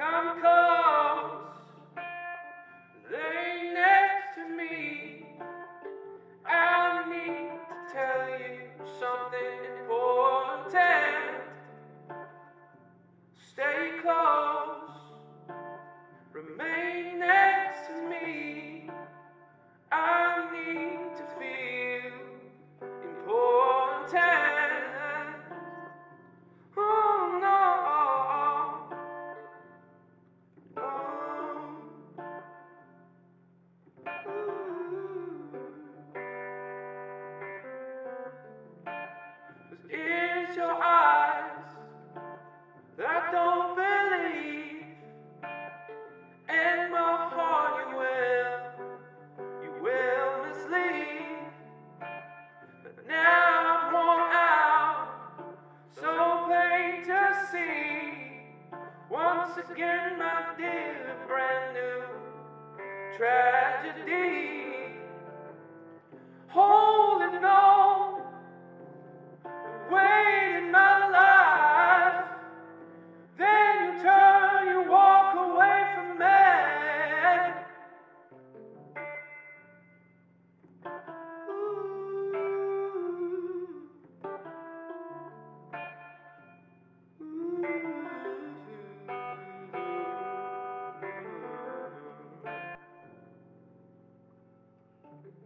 Come close, your eyes that don't believe, and my heart you will, you will mislead. But now I'm worn out, so plain to see. Once again, my dear, brand new tragedy.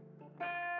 Ooh.